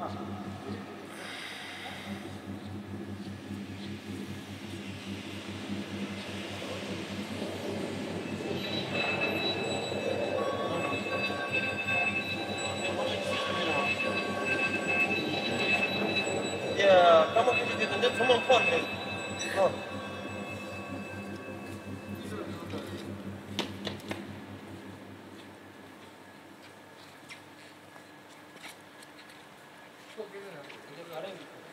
啊！对呀，咱们这些人都在出门跑着呢，啊！ 거기는 아래 밑에.